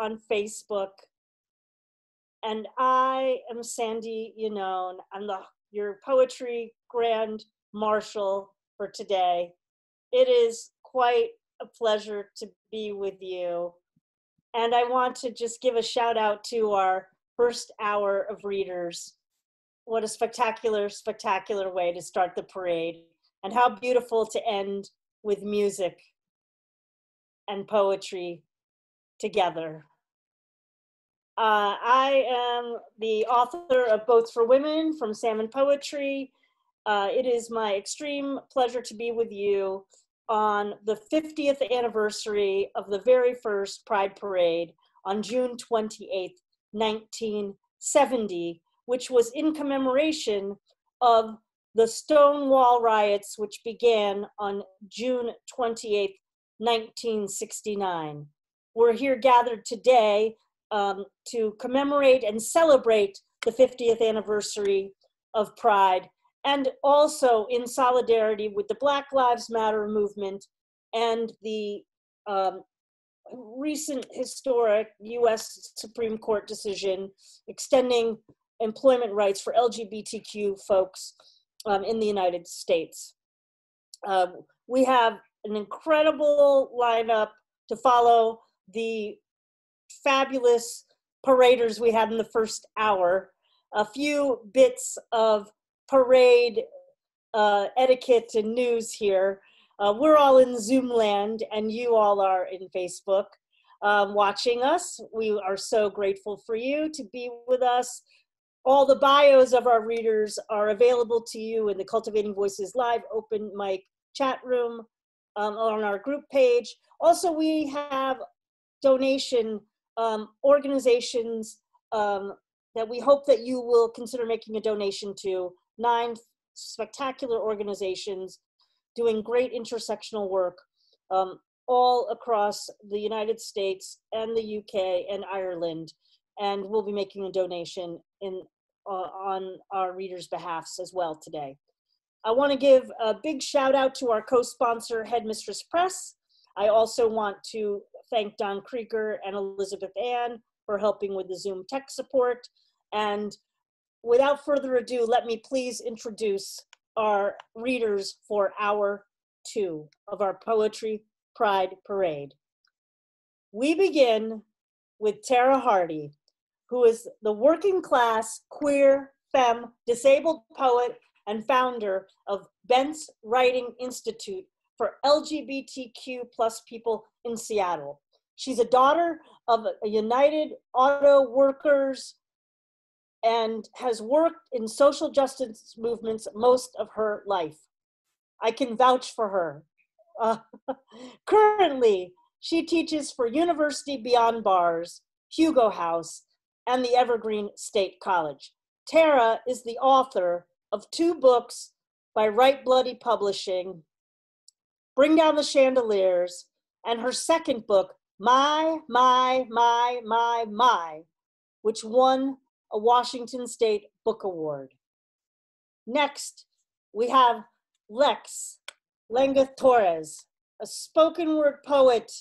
on Facebook. And I am Sandy Yannone. I'm the your poetry grand marshal for today. It is quite a pleasure to be with you. And I want to just give a shout out to our first hour of readers. What a spectacular, spectacular way to start the parade. And how beautiful to end with music and poetry together. Uh, I am the author of Boats for Women from Salmon Poetry. Uh, it is my extreme pleasure to be with you on the 50th anniversary of the very first Pride Parade on June 28, 1970, which was in commemoration of the Stonewall riots, which began on June 28, 1969. We're here gathered today um, to commemorate and celebrate the 50th anniversary of Pride, and also in solidarity with the Black Lives Matter movement and the um, recent historic US Supreme Court decision extending employment rights for LGBTQ folks um, in the United States. Uh, we have an incredible lineup to follow the fabulous paraders we had in the first hour. A few bits of parade uh, etiquette and news here. Uh, we're all in Zoom land, and you all are in Facebook um, watching us. We are so grateful for you to be with us. All the bios of our readers are available to you in the Cultivating Voices Live open mic chat room um, on our group page. Also, we have donation um, organizations um, that we hope that you will consider making a donation to. Nine spectacular organizations doing great intersectional work um, all across the United States and the UK and Ireland. And we'll be making a donation in, uh, on our readers' behalfs as well today. I want to give a big shout out to our co-sponsor, Headmistress Press. I also want to thank Don Krieger and Elizabeth Ann for helping with the Zoom tech support. And without further ado, let me please introduce our readers for hour two of our Poetry Pride Parade. We begin with Tara Hardy, who is the working class, queer, femme, disabled poet and founder of Bent's Writing Institute for LGBTQ plus people in Seattle. She's a daughter of a United Auto Workers and has worked in social justice movements most of her life. I can vouch for her. Uh, currently, she teaches for University Beyond Bars, Hugo House, and the Evergreen State College. Tara is the author of two books by Write Bloody Publishing, Bring Down the Chandeliers, and her second book, My, My, My, My, My, which won a Washington State Book Award. Next, we have Lex Lenga Torres, a spoken word poet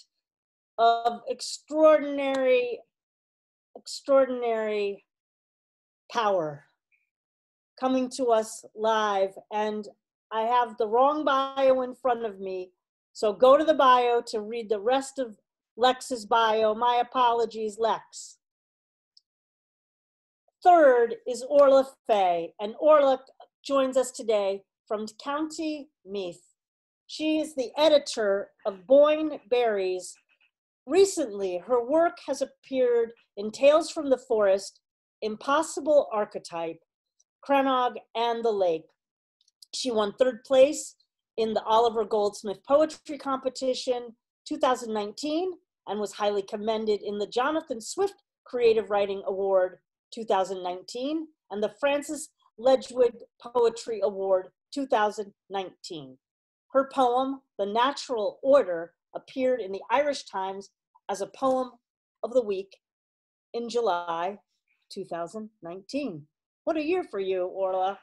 of extraordinary, extraordinary power coming to us live. And I have the wrong bio in front of me. So go to the bio to read the rest of Lex's bio. My apologies, Lex. Third is Orla Fay, and Orla joins us today from County Meath. She is the editor of Boyne Berries. Recently, her work has appeared in Tales from the Forest, Impossible Archetype, Crannog, and the Lake. She won third place in the Oliver Goldsmith Poetry Competition 2019 and was highly commended in the Jonathan Swift Creative Writing Award 2019 and the Francis Ledwidge Poetry Award 2019. Her poem, The Natural Order, appeared in the Irish Times as a poem of the week in July 2019. What a year for you, Orla.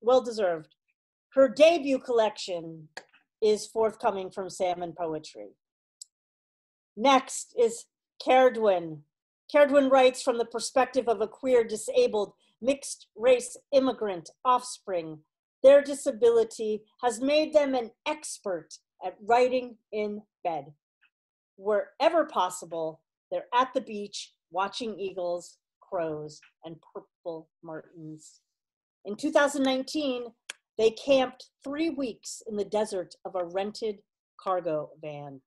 Well deserved. Her debut collection is forthcoming from Salmon Poetry. Next is Ceardhain Kerdwin writes from the perspective of a queer, disabled, mixed race immigrant offspring. Their disability has made them an expert at writing in bed. Wherever possible, they're at the beach watching eagles, crows, and purple martins. In 2019, they camped three weeks in the desert of a rented cargo van.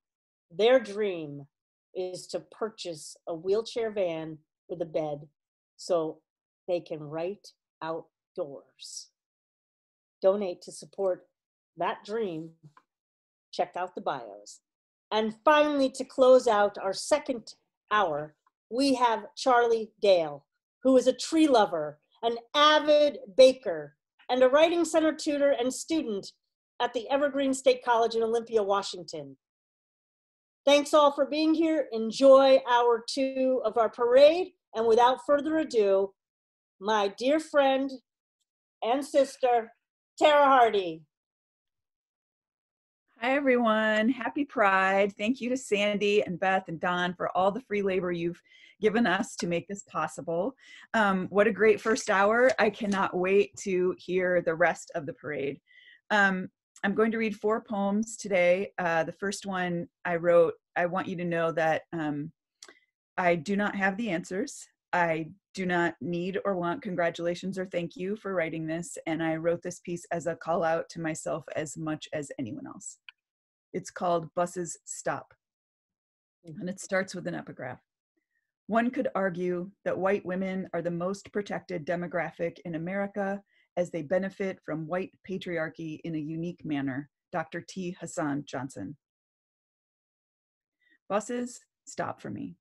Their dream is to purchase a wheelchair van with a bed so they can write outdoors. Donate to support that dream. Check out the bios. And finally, to close out our second hour, we have Charlie Dale, who is a tree lover, an avid baker, and a writing center tutor and student at the Evergreen State College in Olympia, Washington. Thanks all for being here. Enjoy hour two of our parade. And without further ado, my dear friend and sister, Tara Hardy. Hi, everyone. Happy Pride. Thank you to Sandy and Beth and Don for all the free labor you've given us to make this possible. Um, what a great first hour. I cannot wait to hear the rest of the parade. Um, I'm going to read four poems today. Uh, the first one I wrote, I want you to know that um, I do not have the answers. I do not need or want congratulations or thank you for writing this. And I wrote this piece as a call out to myself as much as anyone else. It's called Buses Stop. Hmm. And it starts with an epigraph. One could argue that white women are the most protected demographic in America as they benefit from white patriarchy in a unique manner. Dr. T. Hassan Johnson. Buses stop for me.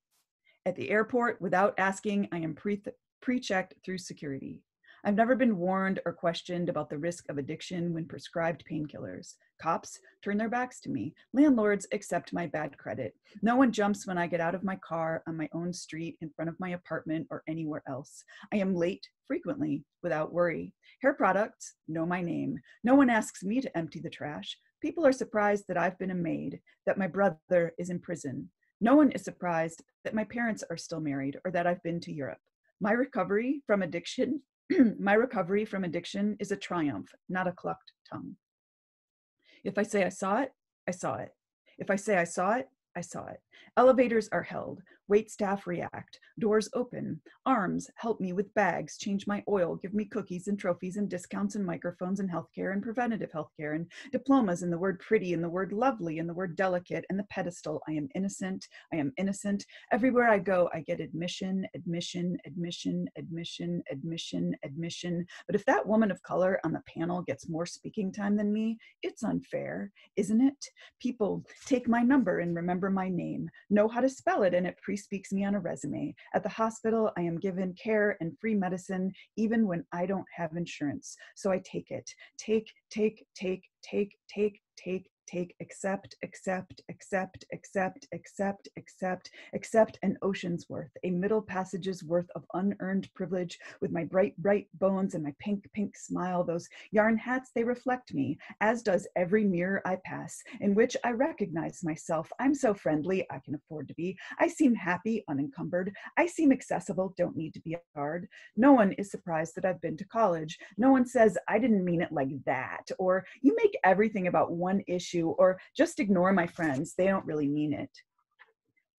At the airport, without asking, I am pre checked through security. I've never been warned or questioned about the risk of addiction when prescribed painkillers. Cops turn their backs to me. Landlords accept my bad credit. No one jumps when I get out of my car on my own street, in front of my apartment, or anywhere else. I am late frequently without worry. Hair products know my name. No one asks me to empty the trash. People are surprised that I've been a maid, that my brother is in prison. No one is surprised that my parents are still married or that I've been to Europe. My recovery from addiction my recovery from addiction is a triumph, not a clucked tongue. If I say I saw it, I saw it. If I say I saw it, I saw it. Elevators are held. Wait staff react. Doors open. Arms help me with bags, change my oil, give me cookies and trophies and discounts and microphones and healthcare and preventative healthcare and diplomas and the word pretty and the word lovely and the word delicate and the pedestal. I am innocent. I am innocent. Everywhere I go, I get admission, admission, admission, admission, admission, admission. But if that woman of color on the panel gets more speaking time than me, it's unfair, isn't it? People take my number and remember my name, know how to spell it, and it pre speaks me on a resume. At the hospital, I am given care and free medicine even when I don't have insurance. So I take it. Take, take, take, take, take, take, take, accept, accept, accept, accept, accept, accept, accept an ocean's worth, a middle passage's worth of unearned privilege with my bright, bright bones and my pink, pink smile. Those yarn hats, they reflect me, as does every mirror I pass, in which I recognize myself. I'm so friendly, I can afford to be. I seem happy, unencumbered. I seem accessible, don't need to be a guard. No one is surprised that I've been to college. No one says, I didn't mean it like that, or you make everything about one issue or just ignore my friends. They don't really mean it.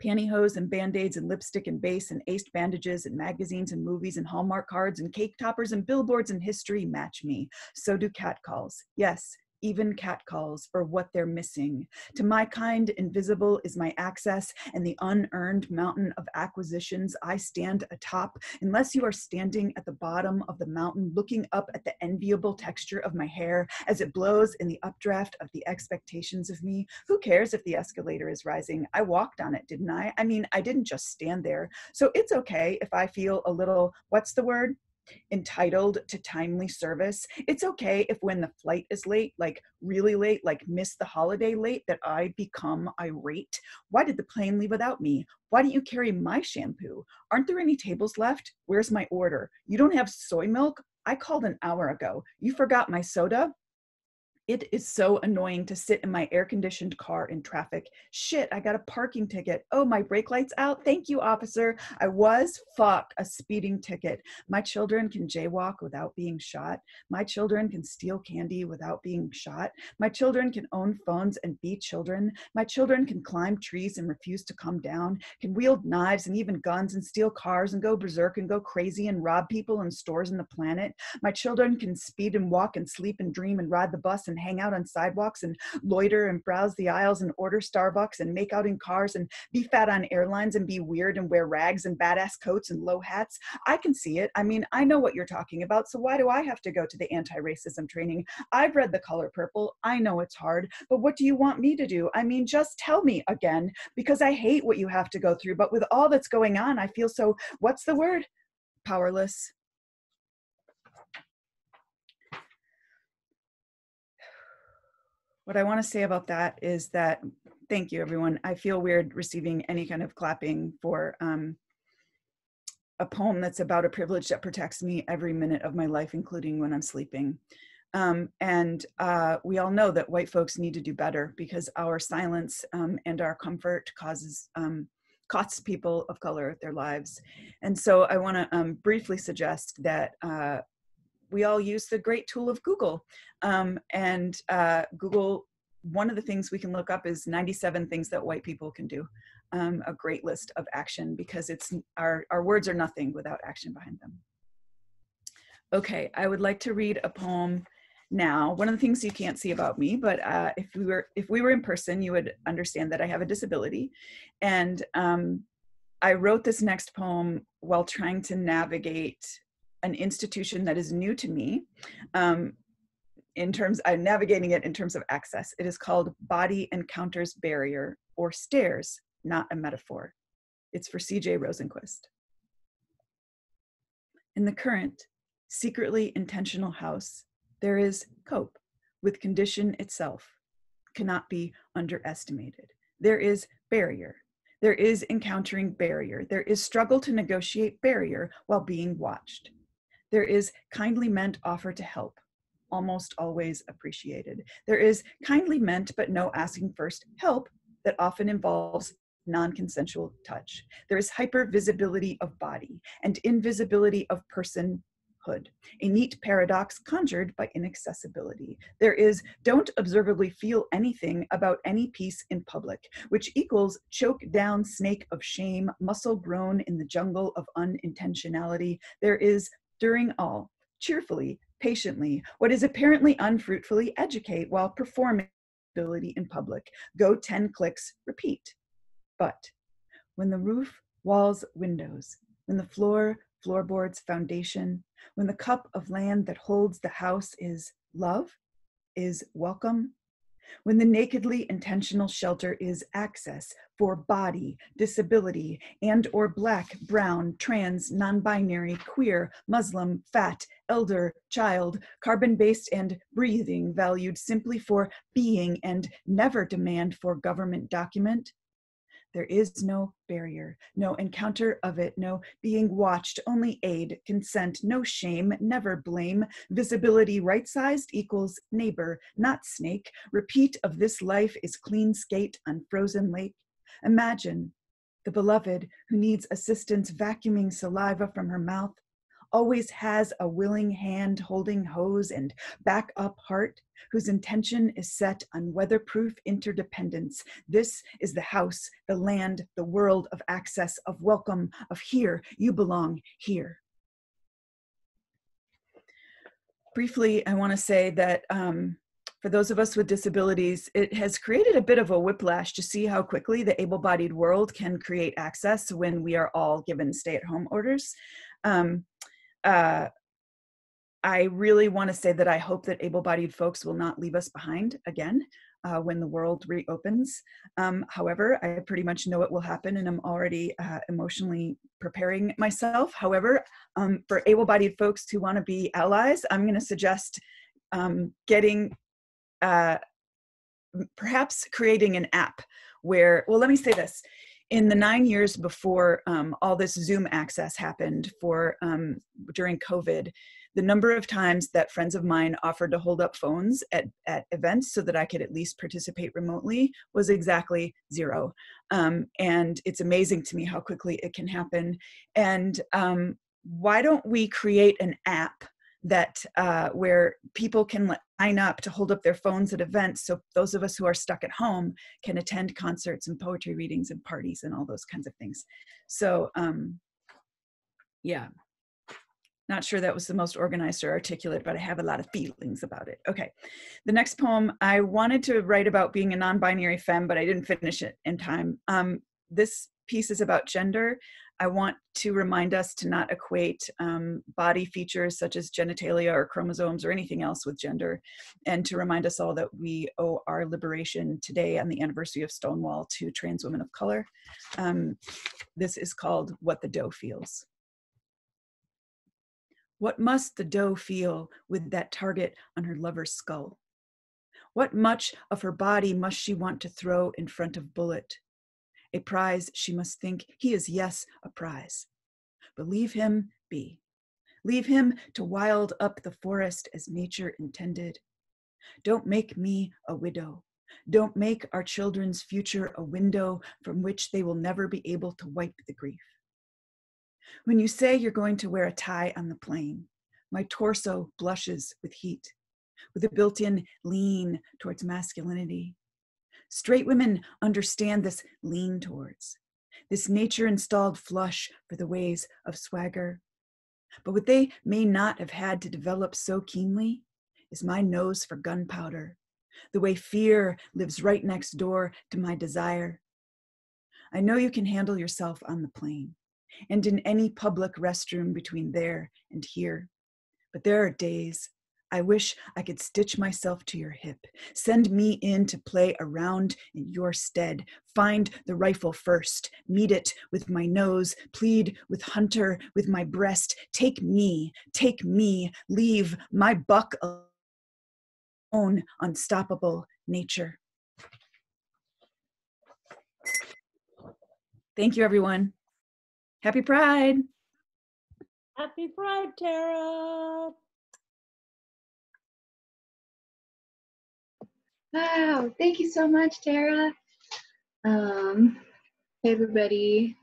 Pantyhose and band-aids and lipstick and base and aced bandages and magazines and movies and Hallmark cards and cake toppers and billboards and history match me. So do catcalls. Yes, even catcalls, or what they're missing. To my kind, invisible is my access, and the unearned mountain of acquisitions I stand atop, unless you are standing at the bottom of the mountain, looking up at the enviable texture of my hair as it blows in the updraft of the expectations of me. Who cares if the escalator is rising? I walked on it, didn't I? I mean, I didn't just stand there. So it's okay if I feel a little, what's the word? Entitled to timely service. It's okay if when the flight is late, like really late, like miss the holiday late, that I become irate. Why did the plane leave without me? Why don't you carry my shampoo? Aren't there any tables left? Where's my order? You don't have soy milk? I called an hour ago. You forgot my soda? It is so annoying to sit in my air conditioned car in traffic. Shit, I got a parking ticket. Oh, my brake light's out. Thank you, officer. I was, fuck, a speeding ticket. My children can jaywalk without being shot. My children can steal candy without being shot. My children can own phones and be children. My children can climb trees and refuse to come down, can wield knives and even guns and steal cars and go berserk and go crazy and rob people and stores in the planet. My children can speed and walk and sleep and dream and ride the bus and hang out on sidewalks and loiter and browse the aisles and order Starbucks and make out in cars and be fat on airlines and be weird and wear rags and badass coats and low hats. I can see it. I mean, I know what you're talking about. So why do I have to go to the anti racism training? I've read The Color Purple. I know it's hard. But what do you want me to do? I mean, just tell me again, because I hate what you have to go through. But with all that's going on, I feel so, what's the word? Powerless. What I want to say about that is that thank you, everyone. I feel weird receiving any kind of clapping for um, a poem that's about a privilege that protects me every minute of my life, including when I'm sleeping. Um, and uh, we all know that white folks need to do better because our silence um, and our comfort causes um, costs people of color their lives. And so I want to um, briefly suggest that uh, we all use the great tool of Google. Um, and uh, Google, one of the things we can look up is 97 things that white people can do. Um, a great list of action because it's our, our words are nothing without action behind them. Okay, I would like to read a poem now. One of the things you can't see about me, but uh, if we were if we were in person, you would understand that I have a disability, and um, I wrote this next poem while trying to navigate an institution that is new to me um, in terms i'm navigating it in terms of access. It is called body encounters barrier or stairs not a metaphor. It's for cj rosenquist. In the current secretly intentional house there is cope with condition itself cannot be underestimated. There is barrier. There is encountering barrier. There is struggle to negotiate barrier while being watched there is kindly meant offer to help, almost always appreciated. There is kindly meant but no asking first help that often involves non consensual touch. There is hyper visibility of body and invisibility of person hood, a neat paradox conjured by inaccessibility. There is don't observably feel anything about any piece in public, which equals choke down snake of shame, muscle grown in the jungle of unintentionality. There is during all, cheerfully, patiently, what is apparently unfruitfully educate while performing ability in public. Go 10 clicks, repeat. But when the roof, walls, windows, when the floor, floorboards, foundation, when the cup of land that holds the house is love, is welcome, when the nakedly intentional shelter is access for body, disability, and or black, brown, trans, non-binary, queer, Muslim, fat, elder, child, carbon-based and breathing valued simply for being and never demand for government document, there is no barrier, no encounter of it, no being watched, only aid, consent, no shame, never blame. Visibility right sized equals neighbor, not snake. Repeat of this life is clean skate on frozen lake. Imagine the beloved who needs assistance vacuuming saliva from her mouth always has a willing hand holding hose and back up heart, whose intention is set on weatherproof interdependence. This is the house, the land, the world of access, of welcome, of here, you belong here. Briefly, I want to say that um, for those of us with disabilities, it has created a bit of a whiplash to see how quickly the able bodied world can create access when we are all given stay at home orders. Um, uh, I really want to say that I hope that able bodied folks will not leave us behind again uh, when the world reopens. Um, however, I pretty much know it will happen and I'm already uh, emotionally preparing myself. However, um, for able bodied folks who want to be allies, I'm going to suggest um, getting, uh, perhaps creating an app where, well, let me say this in the nine years before um, all this Zoom access happened for um, during COVID, the number of times that friends of mine offered to hold up phones at, at events so that I could at least participate remotely was exactly zero. Um, and it's amazing to me how quickly it can happen. And um, why don't we create an app that uh, where people can up to hold up their phones at events so those of us who are stuck at home can attend concerts and poetry readings and parties and all those kinds of things. So um, yeah. Not sure that was the most organized or articulate but i have a lot of feelings about it. Okay. The next poem i wanted to write about being a non-binary femme but i didn't finish it in time. Um, this piece is about gender I want to remind us to not equate um, body features such as genitalia or chromosomes or anything else with gender, and to remind us all that we owe our liberation today on the anniversary of Stonewall to trans women of color. Um, this is called What the Doe Feels. What must the doe feel with that target on her lover's skull? What much of her body must she want to throw in front of bullet? A prize, she must think, he is, yes, a prize. But leave him be. Leave him to wild up the forest as nature intended. Don't make me a widow. Don't make our children's future a window from which they will never be able to wipe the grief. When you say you're going to wear a tie on the plane, my torso blushes with heat, with a built in lean towards masculinity. Straight women understand this lean towards, this nature installed flush for the ways of swagger. But what they may not have had to develop so keenly is my nose for gunpowder, the way fear lives right next door to my desire. I know you can handle yourself on the plane and in any public restroom between there and here. But there are days I wish I could stitch myself to your hip. Send me in to play around in your stead. Find the rifle first. Meet it with my nose. Plead with Hunter with my breast. Take me, take me. Leave my buck alone. Unstoppable nature. Thank you, everyone. Happy Pride. Happy Pride, Tara. Wow, thank you so much, Tara. Um, hey, everybody.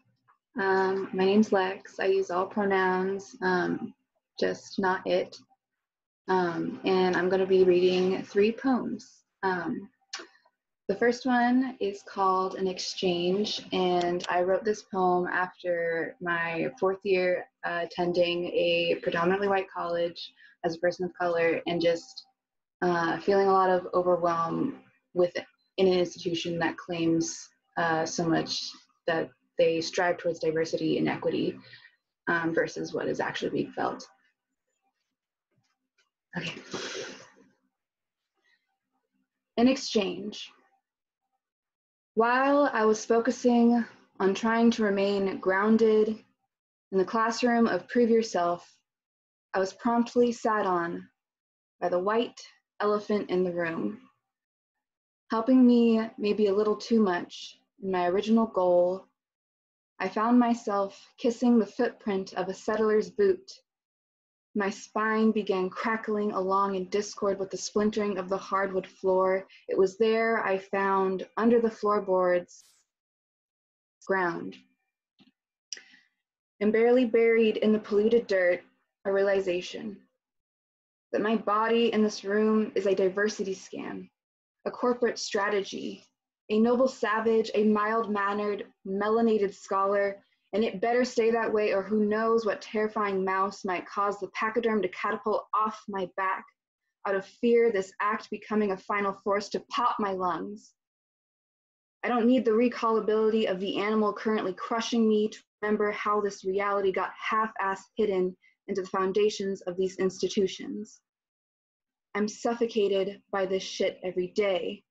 Um, my name's Lex. I use all pronouns, um, just not it. Um, and I'm going to be reading three poems. Um, the first one is called An Exchange, and I wrote this poem after my fourth year uh, attending a predominantly white college as a person of color and just uh, feeling a lot of overwhelm with in an institution that claims uh, so much that they strive towards diversity and equity um, versus what is actually being felt. Okay. In exchange, while I was focusing on trying to remain grounded in the classroom of Prove Yourself, I was promptly sat on by the white elephant in the room, helping me maybe a little too much in my original goal. I found myself kissing the footprint of a settler's boot. My spine began crackling along in discord with the splintering of the hardwood floor. It was there I found, under the floorboards, ground. And barely buried in the polluted dirt, a realization that my body in this room is a diversity scam, a corporate strategy, a noble savage, a mild mannered, melanated scholar, and it better stay that way, or who knows what terrifying mouse might cause the pachyderm to catapult off my back out of fear this act becoming a final force to pop my lungs. I don't need the recallability of the animal currently crushing me to remember how this reality got half ass hidden into the foundations of these institutions. I'm suffocated by this shit every day.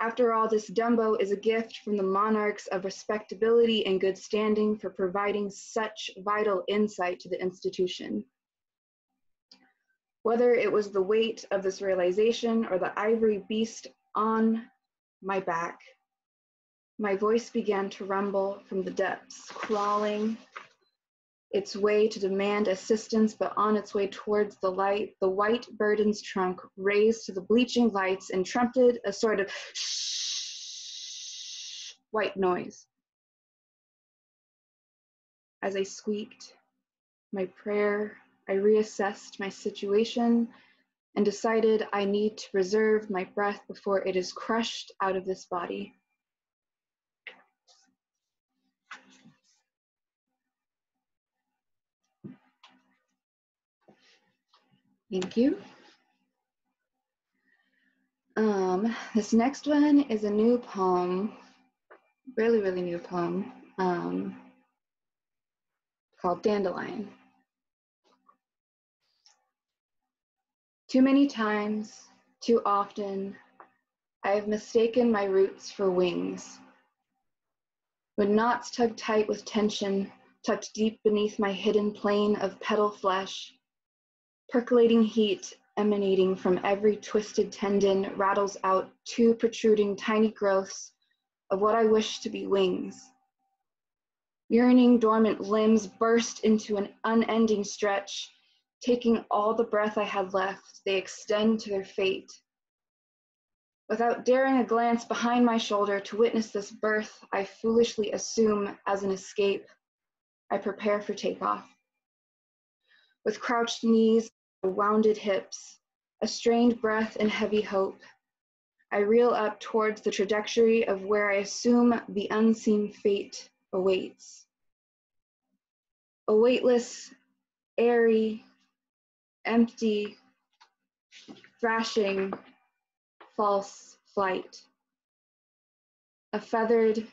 After all, this Dumbo is a gift from the monarchs of respectability and good standing for providing such vital insight to the institution. Whether it was the weight of this realization or the ivory beast on my back, my voice began to rumble from the depths, crawling its way to demand assistance, but on its way towards the light, the white burden's trunk raised to the bleaching lights and trumpeted a sort of shh white noise. As I squeaked my prayer, I reassessed my situation and decided I need to preserve my breath before it is crushed out of this body. Thank you. Um, this next one is a new poem, really, really new poem, um, called Dandelion. Too many times, too often, I have mistaken my roots for wings. When knots tug tight with tension, tucked deep beneath my hidden plane of petal flesh, percolating heat emanating from every twisted tendon rattles out two protruding tiny growths of what I wish to be wings. Yearning dormant limbs burst into an unending stretch, taking all the breath I had left, they extend to their fate. Without daring a glance behind my shoulder to witness this birth, I foolishly assume as an escape. I prepare for takeoff. With crouched knees, wounded hips, a strained breath and heavy hope, I reel up towards the trajectory of where I assume the unseen fate awaits. A weightless, airy, empty, thrashing, false flight. A feathered,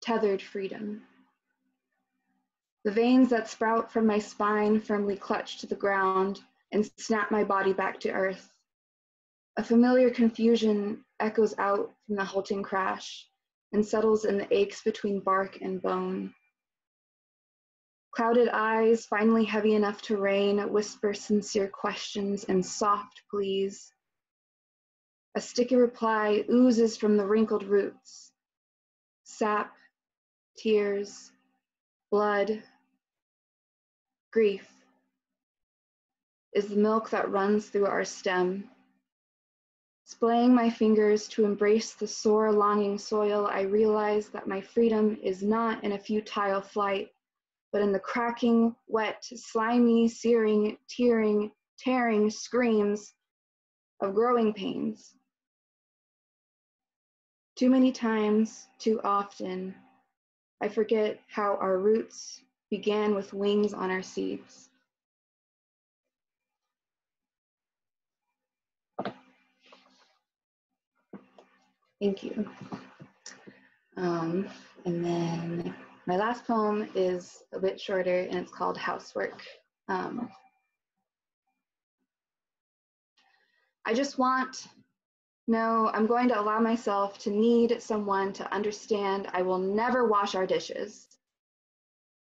tethered freedom. The veins that sprout from my spine firmly clutch to the ground and snap my body back to earth. A familiar confusion echoes out from the halting crash and settles in the aches between bark and bone. Clouded eyes, finally heavy enough to rain, whisper sincere questions and soft pleas. A sticky reply oozes from the wrinkled roots. Sap, tears, blood, grief is the milk that runs through our stem. Splaying my fingers to embrace the sore, longing soil, I realize that my freedom is not in a futile flight, but in the cracking, wet, slimy, searing, tearing, tearing screams of growing pains. Too many times, too often, I forget how our roots began with wings on our seeds. Thank you. Um, and then my last poem is a bit shorter and it's called Housework. Um, I just want, no, I'm going to allow myself to need someone to understand I will never wash our dishes.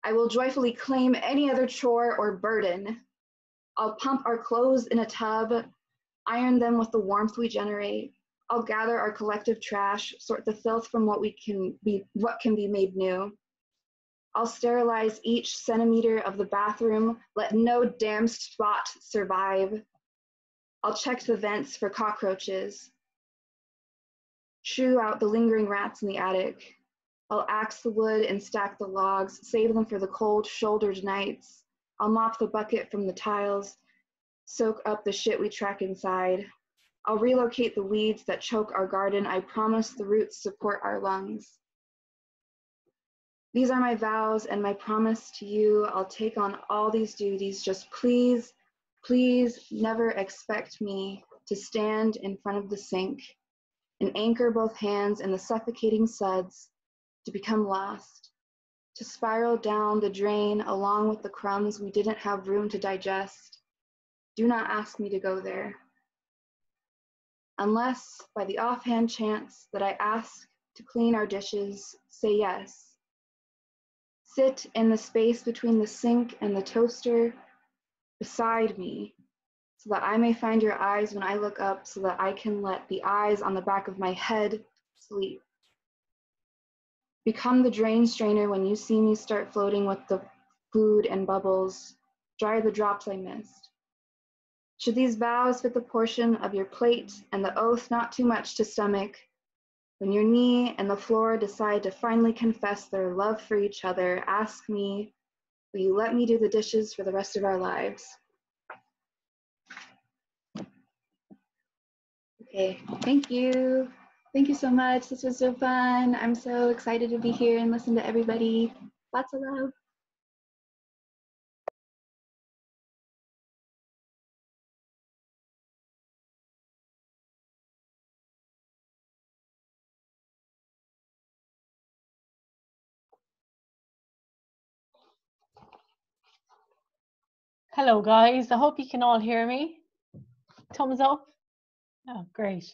I will joyfully claim any other chore or burden. I'll pump our clothes in a tub, iron them with the warmth we generate. I'll gather our collective trash, sort the filth from what we can be what can be made new. I'll sterilize each centimeter of the bathroom, let no damn spot survive. I'll check the vents for cockroaches, shoo out the lingering rats in the attic. I'll axe the wood and stack the logs, save them for the cold shouldered nights. I'll mop the bucket from the tiles, soak up the shit we track inside. I'll relocate the weeds that choke our garden. I promise the roots support our lungs. These are my vows and my promise to you. I'll take on all these duties. Just please, please never expect me to stand in front of the sink and anchor both hands in the suffocating suds to become lost, to spiral down the drain along with the crumbs we didn't have room to digest. Do not ask me to go there. Unless, by the offhand chance that I ask to clean our dishes, say yes. Sit in the space between the sink and the toaster beside me so that I may find your eyes when I look up so that I can let the eyes on the back of my head sleep. Become the drain strainer when you see me start floating with the food and bubbles. Dry the drops I missed. Should these vows fit the portion of your plate and the oath not too much to stomach, when your knee and the floor decide to finally confess their love for each other, ask me, will you let me do the dishes for the rest of our lives? Okay, thank you. Thank you so much. This was so fun. I'm so excited to be here and listen to everybody. Lots of love. Hello, guys. I hope you can all hear me. Thumbs up. Oh, great.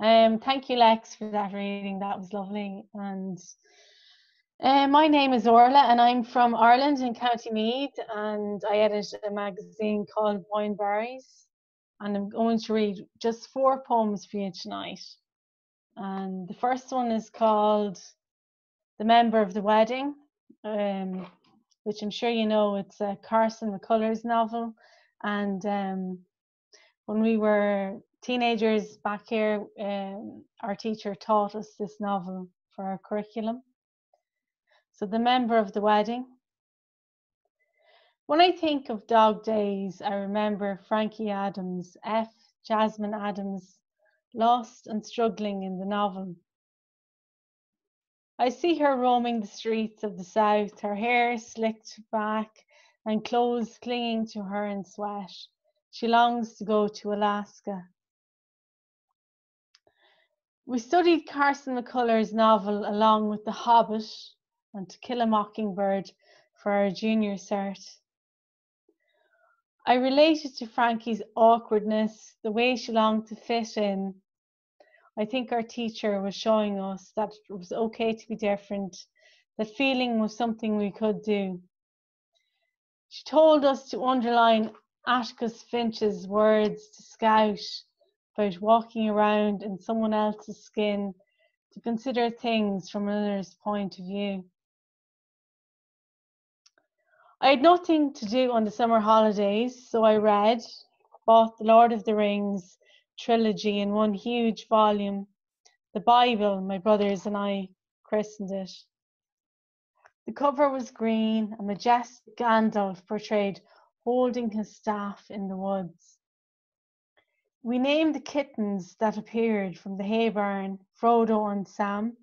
Um, thank you, Lex, for that reading. That was lovely. And uh, my name is Orla, and I'm from Ireland in County Meath, and I edit a magazine called Boyne Berries. And I'm going to read just four poems for you tonight. And the first one is called The Member of the Wedding. Um, which I'm sure you know, it's a Carson McCullers novel. And um, when we were teenagers back here, um, our teacher taught us this novel for our curriculum. So, The Member of the Wedding. When I think of dog days, I remember Frankie Addams, F. Jasmine Addams, lost and struggling in the novel. I see her roaming the streets of the South, her hair slicked back and clothes clinging to her in sweat. She longs to go to Alaska. We studied Carson McCullers' novel along with The Hobbit and To Kill a Mockingbird for our junior cert. I related to Frankie's awkwardness, the way she longed to fit in, I think our teacher was showing us that it was okay to be different, that feeling was something we could do. She told us to underline Atticus Finch's words to scout about walking around in someone else's skin, to consider things from another's point of view. I had nothing to do on the summer holidays, so I read, bought The Lord of the Rings, trilogy in one huge volume. The Bible, my brothers and I christened it. The cover was green, a majestic Gandalf portrayed holding his staff in the woods. We named the kittens that appeared from the hay barn Frodo and Sam.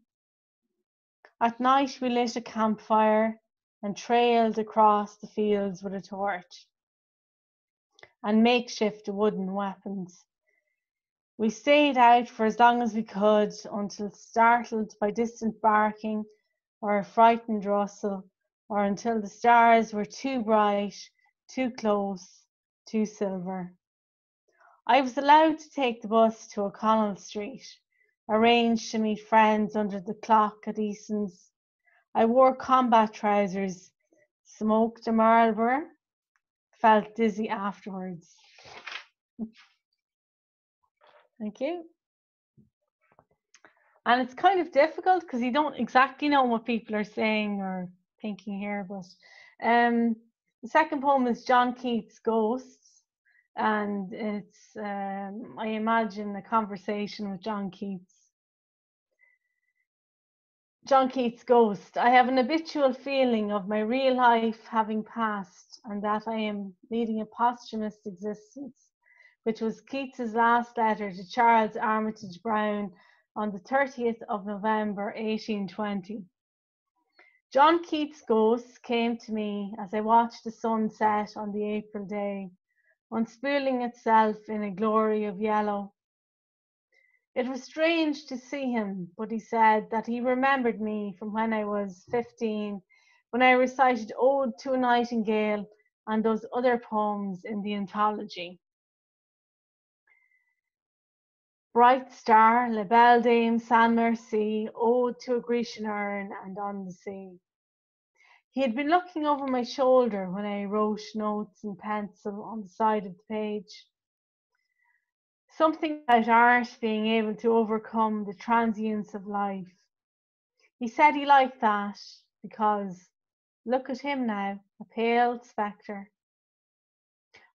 At night, we lit a campfire and trailed across the fields with a torch and makeshift wooden weapons. We stayed out for as long as we could until startled by distant barking or a frightened rustle, or until the stars were too bright, too close, too silver. I was allowed to take the bus to O'Connell Street, arranged to meet friends under the clock at Eason's. I wore combat trousers, smoked a Marlboro, felt dizzy afterwards. Thank you. And it's kind of difficult because you don't exactly know what people are saying or thinking here. But um, the second poem is John Keats' Ghosts. And it's, um, I imagine, a conversation with John Keats. John Keats' Ghost. I have an habitual feeling of my real life having passed and that I am leading a posthumous existence which was Keats's last letter to Charles Armitage Brown on the 30th of November 1820. John Keats' ghost came to me as I watched the sun set on the April day, unspooling itself in a glory of yellow. It was strange to see him, but he said that he remembered me from when I was 15, when I recited Ode to a Nightingale and those other poems in the anthology. Bright star, La Belle Dame, Sans Merci, Ode to a Grecian urn, and on the sea. He had been looking over my shoulder when I wrote notes in pencil on the side of the page. Something about art being able to overcome the transience of life. He said he liked that because look at him now, a pale spectre.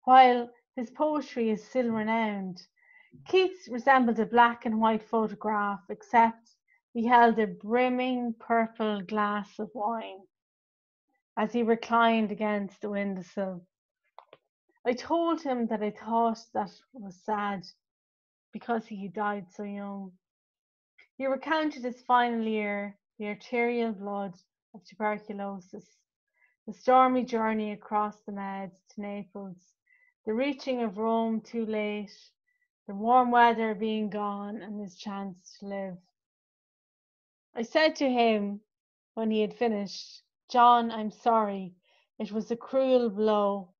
While his poetry is still renowned, Keats resembled a black and white photograph, except he held a brimming purple glass of wine as he reclined against the windowsill. I told him that I thought that was sad because he died so young. He recounted his final year, the arterial blood of tuberculosis, the stormy journey across the Med to Naples, the reaching of Rome too late, the warm weather being gone, and his chance to live. I said to him when he had finished, John, I'm sorry. It was a cruel blow.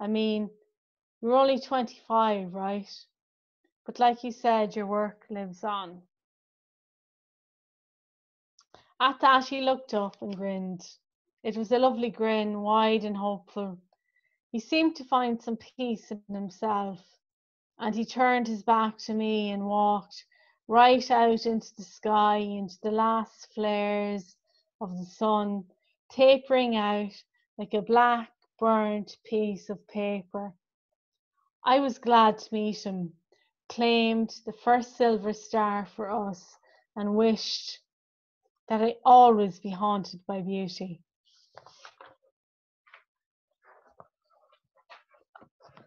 I mean, you're only 25, right? But like you said, your work lives on. At that, he looked up and grinned. It was a lovely grin, wide and hopeful. He seemed to find some peace in himself, and he turned his back to me and walked right out into the sky, into the last flares of the sun, tapering out like a black, burnt piece of paper. I was glad to meet him, claimed the first silver star for us, and wished that I always be haunted by beauty.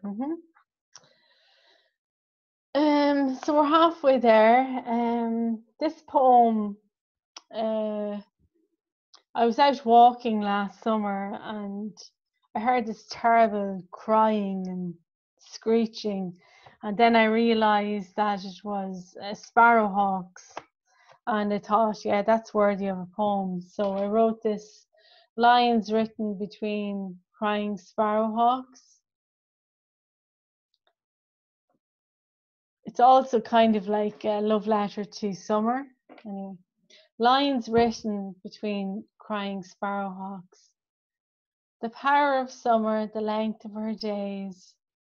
Mm-hmm. Um, so we're halfway there. Um, this poem, uh, I was out walking last summer and I heard this terrible crying and screeching, and then I realised that it was uh, sparrowhawks, and I thought, yeah, that's worthy of a poem. So I wrote this lines written between crying sparrowhawks it's also kind of like a love letter to summer. Anyway, lines written between crying sparrowhawks. The power of summer, the length of her days,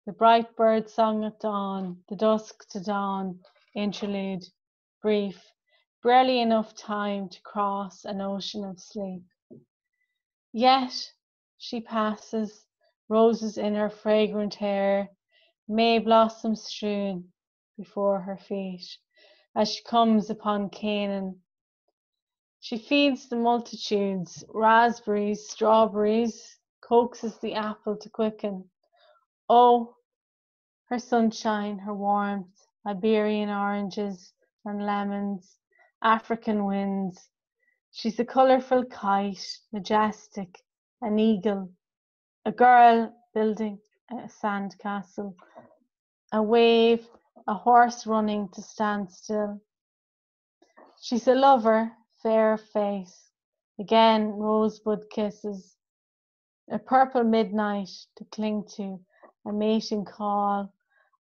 the bright bird song at dawn, the dusk to dawn, interlude, brief, barely enough time to cross an ocean of sleep. Yet she passes, roses in her fragrant hair, May blossoms strewn, before her feet as she comes upon Canaan. She feeds the multitudes raspberries, strawberries, coaxes the apple to quicken. Oh, her sunshine, her warmth, Iberian oranges and lemons, African winds. She's a colourful kite, majestic, an eagle, a girl building a sand castle, a wave a horse running to stand still. She's a lover, fair face, again rosebud kisses, a purple midnight to cling to, a mating call,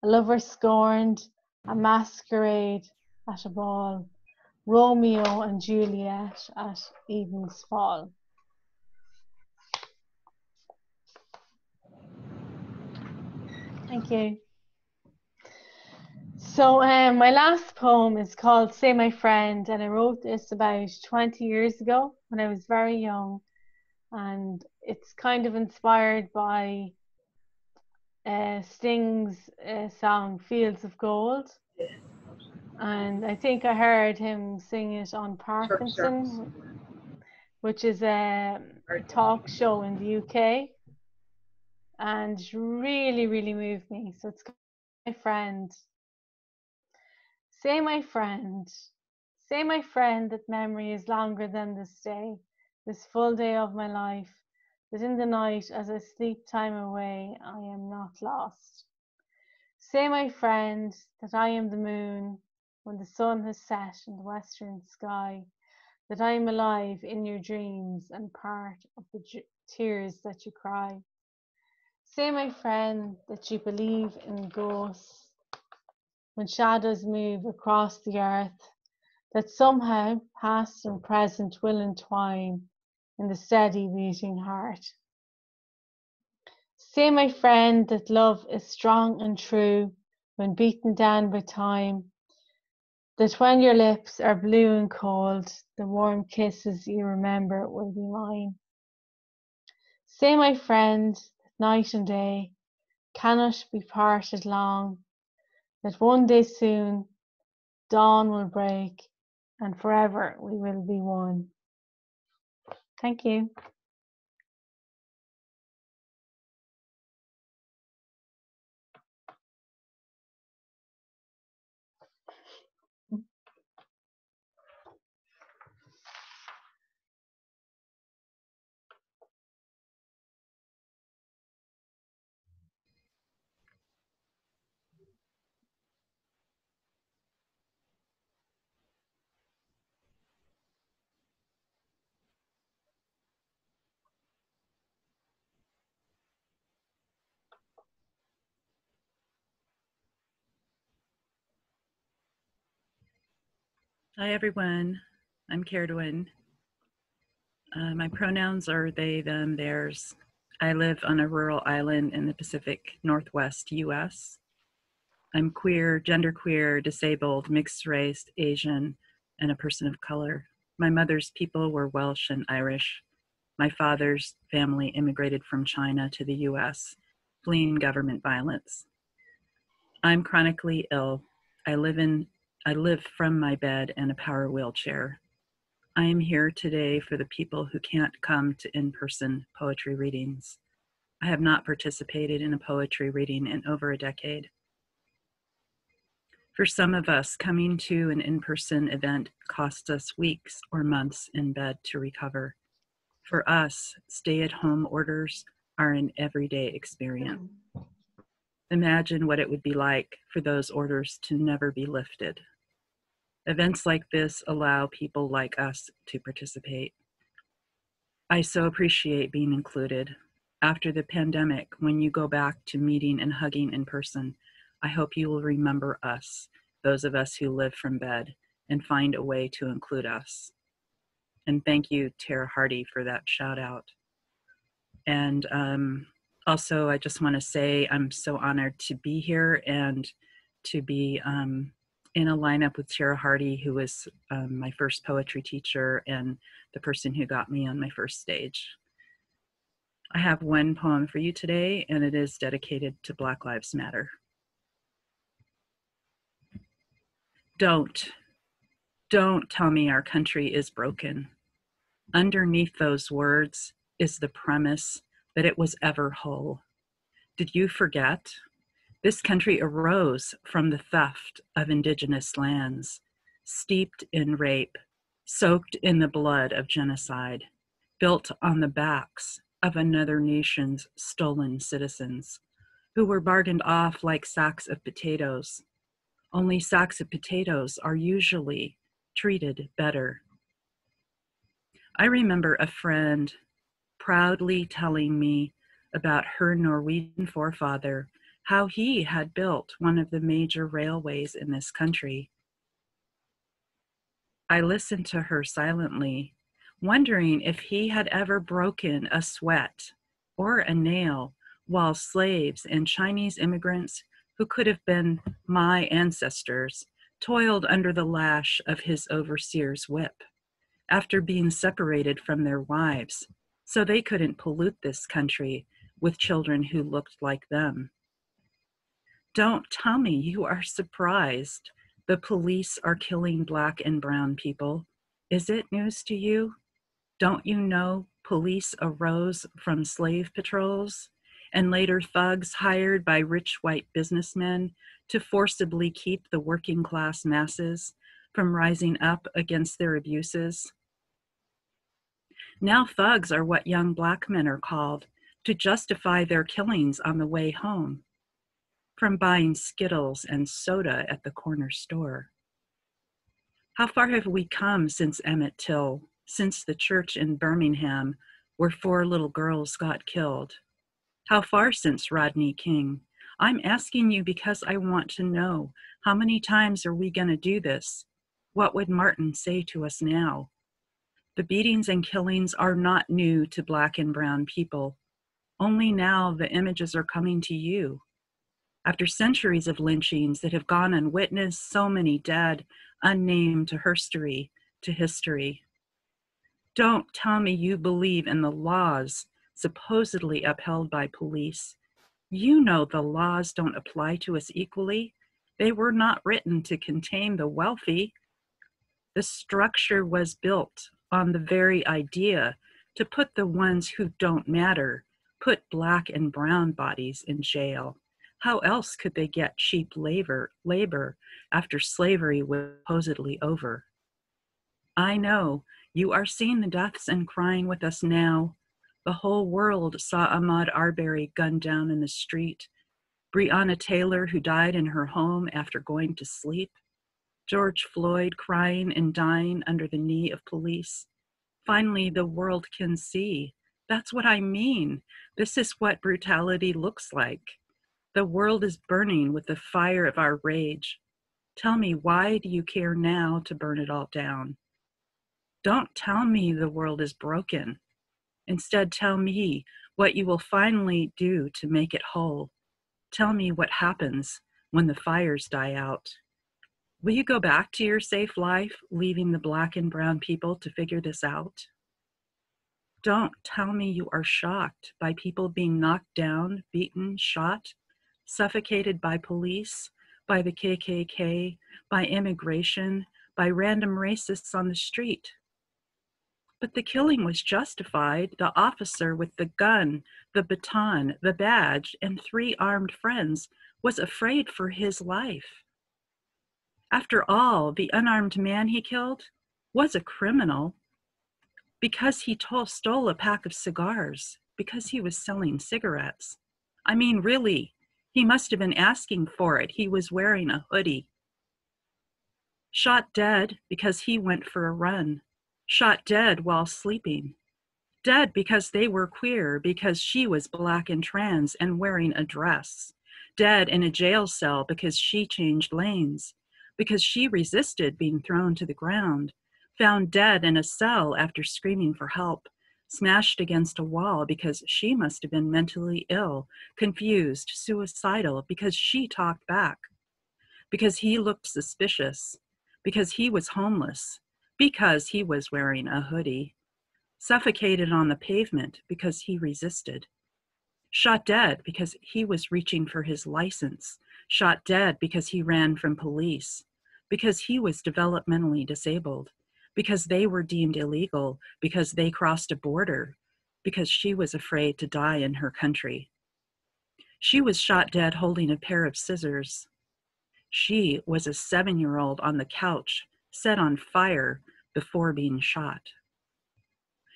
a lover scorned, a masquerade at a ball, Romeo and Juliet at even's fall. Thank you. So um, my last poem is called Say My Friend and I wrote this about 20 years ago when I was very young and it's kind of inspired by uh, Sting's uh, song Fields of Gold. And I think I heard him sing it on Parkinson which is a talk show in the UK and really really moved me. So it's my friend Say, my friend, say, my friend, that memory is longer than this day, this full day of my life, that in the night, as I sleep time away, I am not lost. Say, my friend, that I am the moon when the sun has set in the western sky, that I am alive in your dreams and part of the tears that you cry. Say, my friend, that you believe in ghosts when shadows move across the earth, that somehow past and present will entwine in the steady beating heart. Say, my friend, that love is strong and true when beaten down by time, that when your lips are blue and cold, the warm kisses you remember will be mine. Say, my friend, that night and day cannot be parted long, that one day soon dawn will break and forever we will be one. Thank you. Hi, everyone. I'm Caradwyn. Uh, my pronouns are they, them, theirs. I live on a rural island in the Pacific Northwest US. I'm queer, genderqueer, disabled, mixed race, Asian, and a person of color. My mother's people were Welsh and Irish. My father's family immigrated from China to the US, fleeing government violence. I'm chronically ill. I live in I live from my bed in a power wheelchair. I am here today for the people who can't come to in person poetry readings. I have not participated in a poetry reading in over a decade. For some of us, coming to an in person event costs us weeks or months in bed to recover. For us, stay at home orders are an everyday experience. Mm-hmm. Imagine what it would be like for those orders to never be lifted. Events like this allow people like us to participate. I so appreciate being included. After the pandemic, when you go back to meeting and hugging in person, I hope you will remember us, those of us who live from bed, and find a way to include us. And thank you, Tara Hardy, for that shout out. And um, also, I just want to say I'm so honored to be here and to be um, in a lineup with Tara Hardy, who was um, my first poetry teacher and the person who got me on my first stage. I have one poem for you today, and it is dedicated to Black Lives Matter. Don't, don't tell me our country is broken. Underneath those words is the premise that it was ever whole. Did you forget? This country arose from the theft of indigenous lands, steeped in rape, soaked in the blood of genocide, built on the backs of another nation's stolen citizens, who were bargained off like sacks of potatoes. Only sacks of potatoes are usually treated better. I remember a friend proudly telling me about her Norwegian forefather how he had built one of the major railways in this country. I listened to her silently, wondering if he had ever broken a sweat or a nail while slaves and Chinese immigrants who could have been my ancestors toiled under the lash of his overseer's whip after being separated from their wives so they couldn't pollute this country with children who looked like them. Don't tell me you are surprised the police are killing black and brown people. Is it news to you? Don't you know police arose from slave patrols and later thugs hired by rich white businessmen to forcibly keep the working class masses from rising up against their abuses? Now, thugs are what young black men are called to justify their killings on the way home from buying Skittles and soda at the corner store. How far have we come since Emmett Till, since the church in Birmingham where four little girls got killed? How far since Rodney King? I'm asking you because I want to know how many times are we going to do this? What would Martin say to us now? The beatings and killings are not new to Black and Brown people. Only now the images are coming to you. After centuries of lynchings that have gone unwitnessed, so many dead, unnamed to herstory, to history. Don't tell me you believe in the laws supposedly upheld by police. You know the laws don't apply to us equally. They were not written to contain the wealthy. The structure was built on the very idea to put the ones who don't matter, put black and brown bodies in jail. How else could they get cheap labor, labor after slavery was supposedly over? I know you are seeing the deaths and crying with us now. The whole world saw Ahmaud Arbery gunned down in the street, Breonna Taylor, who died in her home after going to sleep, George Floyd crying and dying under the knee of police. Finally, the world can see. That's what I mean. This is what brutality looks like. The world is burning with the fire of our rage. Tell me, why do you care now to burn it all down? Don't tell me the world is broken. Instead, tell me what you will finally do to make it whole. Tell me what happens when the fires die out. Will you go back to your safe life, leaving the black and brown people to figure this out? Don't tell me you are shocked by people being knocked down, beaten, shot, suffocated by police, by the KKK, by immigration, by random racists on the street. But the killing was justified. The officer with the gun, the baton, the badge, and three armed friends was afraid for his life. After all, the unarmed man he killed was a criminal because he stole a pack of cigars, because he was selling cigarettes. I mean, really, he must have been asking for it. He was wearing a hoodie. Shot dead because he went for a run shot dead while sleeping. Dead because they were queer, because she was black and trans and wearing a dress. Dead in a jail cell because she changed lanes, because she resisted being thrown to the ground. Found dead in a cell after screaming for help. Smashed against a wall because she must have been mentally ill, confused, suicidal, because she talked back. Because he looked suspicious. Because he was homeless because he was wearing a hoodie, suffocated on the pavement because he resisted, shot dead because he was reaching for his license, shot dead because he ran from police, because he was developmentally disabled, because they were deemed illegal, because they crossed a border, because she was afraid to die in her country. She was shot dead holding a pair of scissors. She was a seven year old on the couch, set on fire before being shot.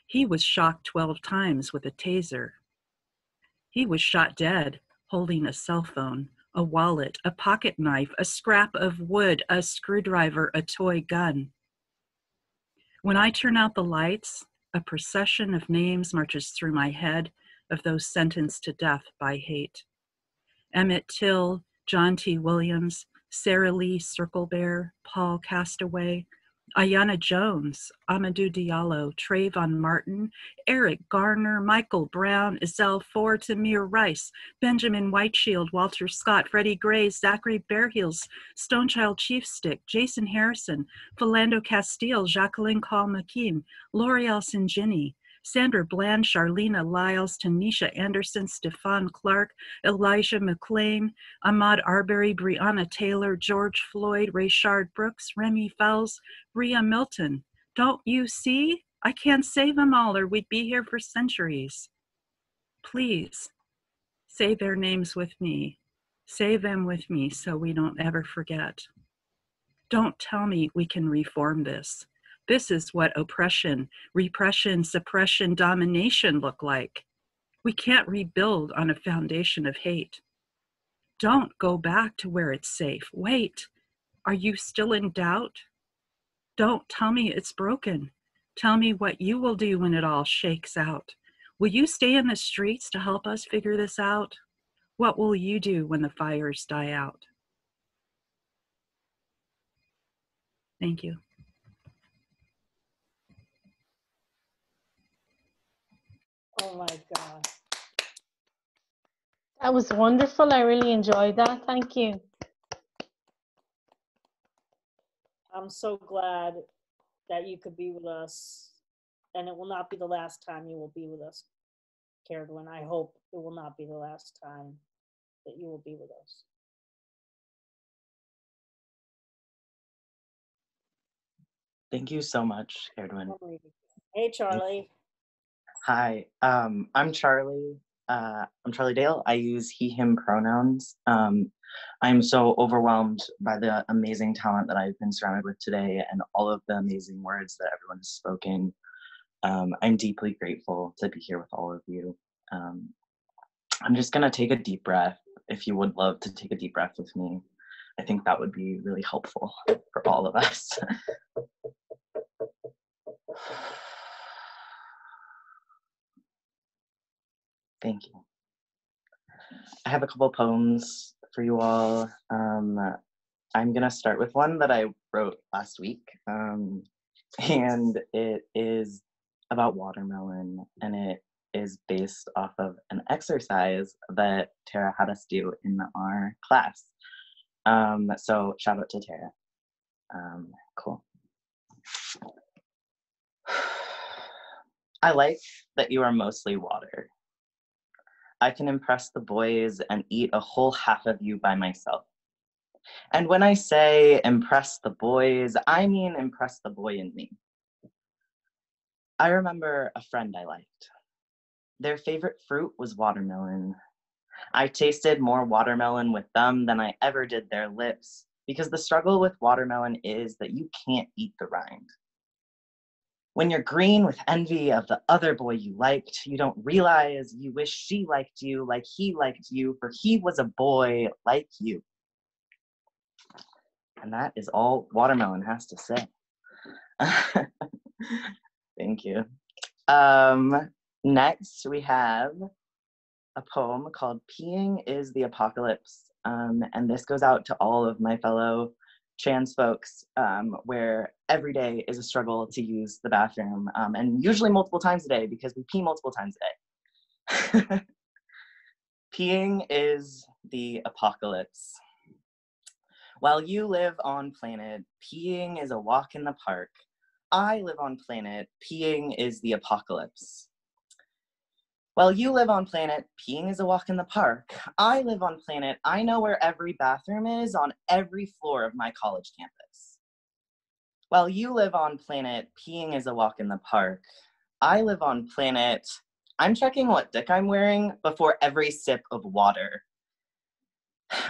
He was shocked 12 times with a taser. He was shot dead holding a cell phone, a wallet, a pocket knife, a scrap of wood, a screwdriver, a toy gun. When I turn out the lights, a procession of names marches through my head of those sentenced to death by hate. Emmett Till, John T. Williams, Sarah Lee Circlebear, Paul Castaway, Aiyana Jones, Amadou Diallo, Trayvon Martin, Eric Garner, Michael Brown, Ezell Ford, Tamir Rice, Benjamin Whiteshield, Walter Scott, Freddie Gray, Zachary Bearheels, Stonechild Chiefstick, Jason Harrison, Philando Castile, Jacqueline Call McKean, Loreal Tsingine, Sandra Bland, Charleena Lyles, Tanisha Anderson, Stephon Clark, Elijah McClain, Ahmaud Arbery, Breonna Taylor, George Floyd, Rayshard Brooks, Remy Fells, Bria Milton. Don't you see? I can't save them all or we'd be here for centuries. Please say their names with me. Say them with me so we don't ever forget. Don't tell me we can reform this. This is what oppression, repression, suppression, domination look like. We can't rebuild on a foundation of hate. Don't go back to where it's safe. Wait, are you still in doubt? Don't tell me it's broken. Tell me what you will do when it all shakes out. Will you stay in the streets to help us figure this out? What will you do when the fires die out? Thank you. Oh my God. That was wonderful. I really enjoyed that. Thank you. I'm so glad that you could be with us. And it will not be the last time you will be with us, Caradwyn. I hope it will not be the last time that you will be with us. Thank you so much, Caradwyn. Hey, Charlie. Hi, um, I'm Charlie. Uh, I'm Charlie Dale. I use he, him pronouns. Um, I'm so overwhelmed by the amazing talent that I've been surrounded with today and all of the amazing words that everyone has spoken. Um, I'm deeply grateful to be here with all of you. Um, I'm just going to take a deep breath. If you would love to take a deep breath with me, I think that would be really helpful for all of us. Thank you. I have a couple poems for you all. Um, I'm gonna start with one that I wrote last week, um, and it is about watermelon, and it is based off of an exercise that Tara had us do in our class. Um, so shout out to Tara. Um, cool. I like that you are mostly water. I can impress the boys and eat a whole half of you by myself. And when I say impress the boys, I mean impress the boy in me. I remember a friend I liked. Their favorite fruit was watermelon. I tasted more watermelon with them than I ever did their lips because the struggle with watermelon is that you can't eat the rind. When you're green with envy of the other boy you liked, you don't realize you wish she liked you like he liked you, for he was a boy like you. And that is all Watermelon has to say. Thank you. Um, next, we have a poem called Peeing is the Apocalypse. Um, and this goes out to all of my fellow trans folks um, where every day is a struggle to use the bathroom um, and usually multiple times a day because we pee multiple times a day. Peeing is the apocalypse. While you live on planet, peeing is a walk in the park. I live on planet, peeing is the apocalypse. While you live on planet, peeing is a walk in the park. I live on planet, I know where every bathroom is on every floor of my college campus. While you live on planet, peeing is a walk in the park. I live on planet, I'm checking what dick I'm wearing before every sip of water.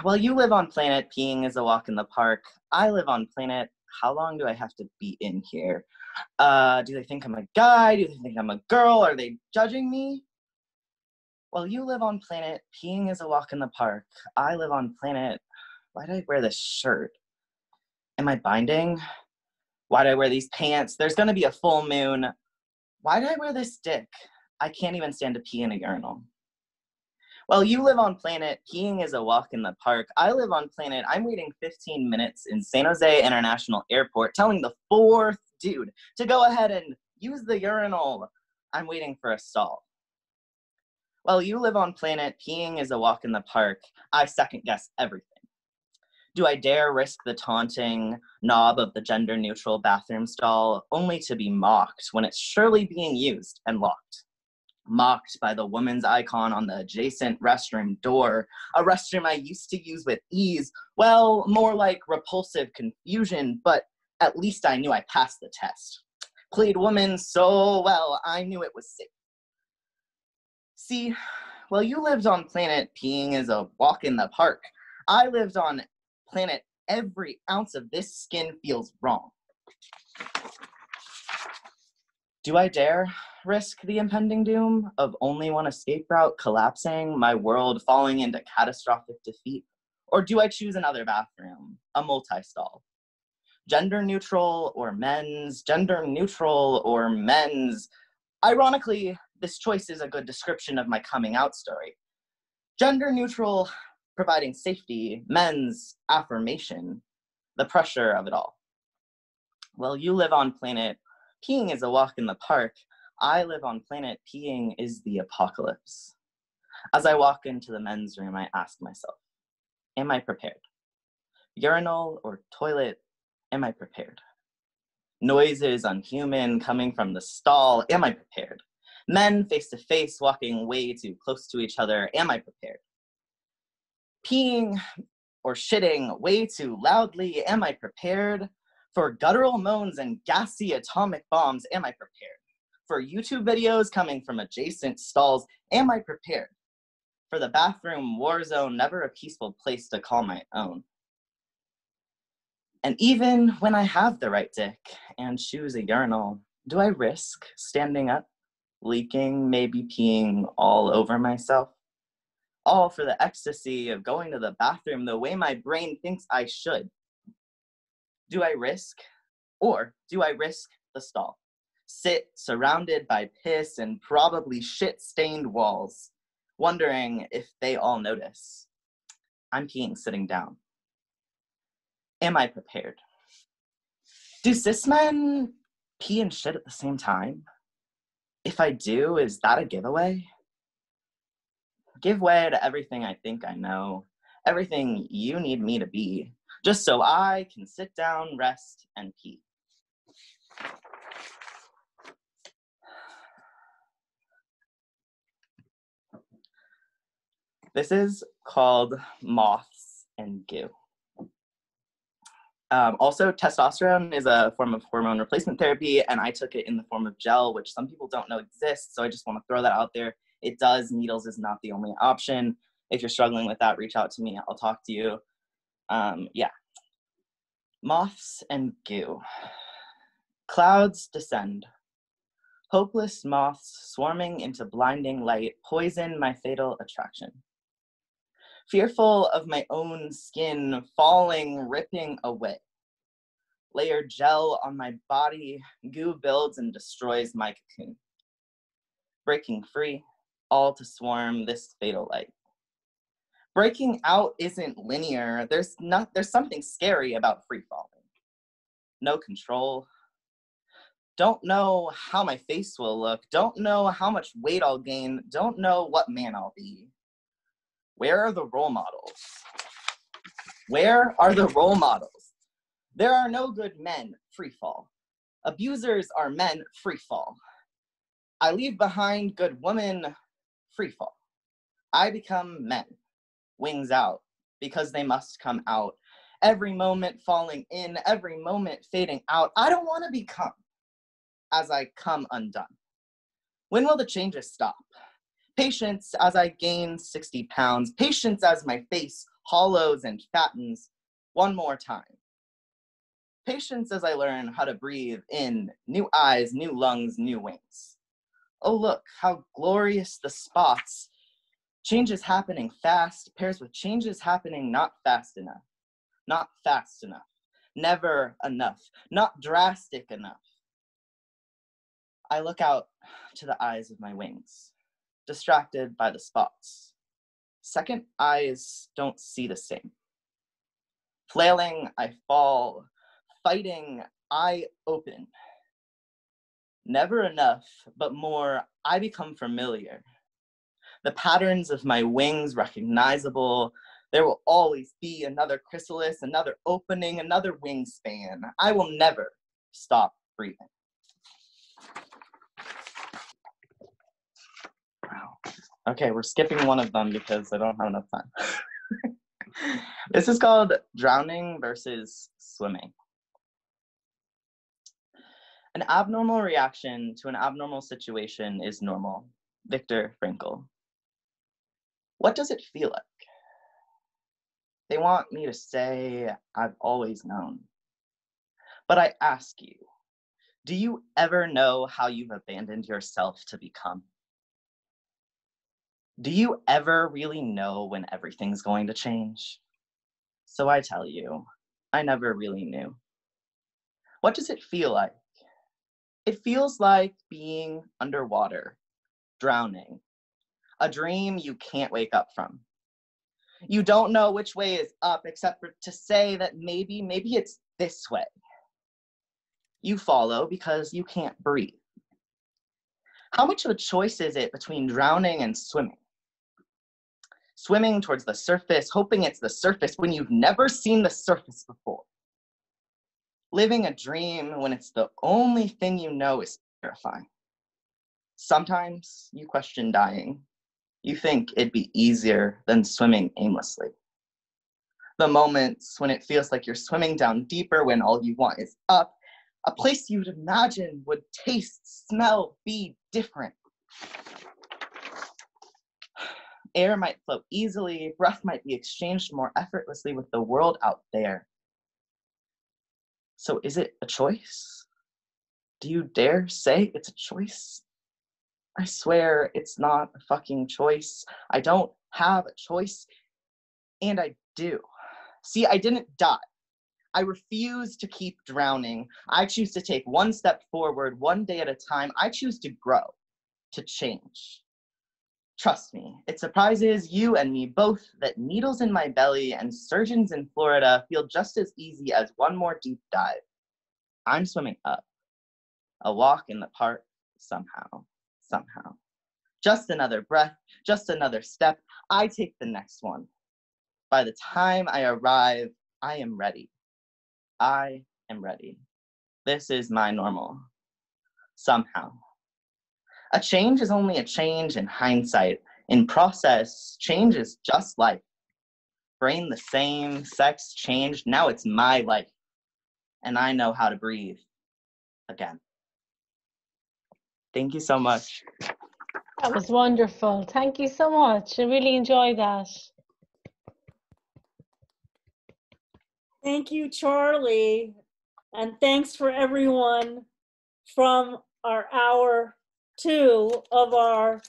While you live on planet, peeing is a walk in the park. I live on planet, how long do I have to be in here? Uh, do they think I'm a guy? Do they think I'm a girl? Are they judging me? While you live on planet, peeing is a walk in the park. I live on planet, why did I wear this shirt? Am I binding? Why did I wear these pants? There's gonna be a full moon. Why did I wear this dick? I can't even stand to pee in a urinal. Well, you live on planet, peeing is a walk in the park. I live on planet, I'm waiting 15 minutes in San Jose International Airport, telling the fourth dude to go ahead and use the urinal. I'm waiting for a stall. Well, you live on planet, peeing is a walk in the park. I second guess everything. Do I dare risk the taunting knob of the gender neutral bathroom stall only to be mocked when it's surely being used and locked? Mocked by the woman's icon on the adjacent restroom door, a restroom I used to use with ease. Well, more like repulsive confusion, but at least I knew I passed the test. Played woman so well, I knew it was safe. See, well, you lived on planet peeing is a walk in the park. I lived on planet every ounce of this skin feels wrong. Do I dare risk the impending doom of only one escape route collapsing, my world falling into catastrophic defeat? Or do I choose another bathroom, a multi stall? Gender neutral or men's, gender neutral or men's. Ironically, this choice is a good description of my coming out story. Gender neutral, providing safety, men's affirmation, the pressure of it all. Well, you live on planet, peeing is a walk in the park. I live on planet, peeing is the apocalypse. As I walk into the men's room, I ask myself, Am I prepared? Urinal or toilet, am I prepared? Noises unhuman coming from the stall, am I prepared? Men face to face walking way too close to each other, am I prepared? Peeing or shitting way too loudly, am I prepared? For guttural moans and gassy atomic bombs, am I prepared? For YouTube videos coming from adjacent stalls, am I prepared? For the bathroom war zone, never a peaceful place to call my own. And even when I have the right dick and choose a urinal, do I risk standing up, leaking, maybe peeing all over myself? All for the ecstasy of going to the bathroom the way my brain thinks I should. Do I risk, or do I risk the stall? Sit surrounded by piss and probably shit stained walls, wondering if they all notice. I'm peeing sitting down. Am I prepared? Do cis men pee and shit at the same time? If I do, is that a giveaway? Give way to everything I think I know, everything you need me to be, just so I can sit down, rest, and pee. This is called Moths and Goo. Um, also, testosterone is a form of hormone replacement therapy, and I took it in the form of gel, which some people don't know exists. So I just want to throw that out there. It does, needles is not the only option. If you're struggling with that, reach out to me. I'll talk to you. Um, yeah. Moths and goo. Clouds descend. Hopeless moths swarming into blinding light poison my fatal attraction fearful of my own skin falling, ripping away. Layered gel on my body, goo builds and destroys my cocoon. Breaking free, all to swarm this fatal light. Breaking out isn't linear. There's not there's something scary about free falling. No control. Don't know how my face will look. Don't know how much weight I'll gain. Don't know what man I'll be where are the role models? Where are the role models? There are no good men, free fall. Abusers are men, free fall. I leave behind good women, free fall. I become men, wings out, because they must come out. Every moment falling in, every moment fading out. I don't want to become as I come undone. When will the changes stop? Patience as I gain 60 pounds. Patience as my face hollows and fattens. One more time. Patience as I learn how to breathe in new eyes, new lungs, new wings. Oh, look, how glorious the spots. Changes happening fast pairs with changes happening not fast enough. Not fast enough. Never enough. Not drastic enough. I look out to the eyes of my wings distracted by the spots. Second eyes don't see the same. Flailing, I fall. Fighting, I open. Never enough, but more, I become familiar. The patterns of my wings recognizable. There will always be another chrysalis, another opening, another wingspan. I will never stop breathing. Wow. Okay, we're skipping one of them because I don't have enough time. this is called drowning versus swimming. An abnormal reaction to an abnormal situation is normal. Viktor Frankl. What does it feel like? They want me to say, I've always known. But I ask you, do you ever know how you've abandoned yourself to become? Do you ever really know when everything's going to change? So I tell you, I never really knew. What does it feel like? It feels like being underwater, drowning, a dream you can't wake up from. You don't know which way is up except for to say that maybe, maybe it's this way. You follow because you can't breathe. How much of a choice is it between drowning and swimming? swimming towards the surface, hoping it's the surface when you've never seen the surface before. Living a dream when it's the only thing you know is terrifying. Sometimes you question dying. You think it'd be easier than swimming aimlessly. The moments when it feels like you're swimming down deeper when all you want is up, a place you'd imagine would taste, smell, be different. Air might flow easily, breath might be exchanged more effortlessly with the world out there. So is it a choice? Do you dare say it's a choice? I swear it's not a fucking choice. I don't have a choice, and I do. See, I didn't die. I refuse to keep drowning. I choose to take one step forward, one day at a time. I choose to grow, to change. Trust me, it surprises you and me both that needles in my belly and surgeons in Florida feel just as easy as one more deep dive. I'm swimming up, a walk in the park somehow, somehow. Just another breath, just another step. I take the next one. By the time I arrive, I am ready. I am ready. This is my normal. Somehow. A change is only a change in hindsight. In process, change is just life. Brain the same, sex changed, now it's my life. And I know how to breathe again. Thank you so much. That was wonderful. Thank you so much. I really enjoyed that. Thank you, Charlie. And thanks for everyone from our hour two of our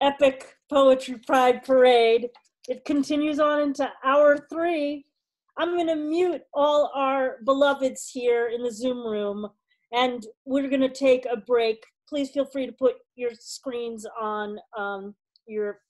epic Poetry Pride Parade. It continues on into hour three. I'm going to mute all our beloveds here in the Zoom room, and we're going to take a break. Please feel free to put your screens on um, your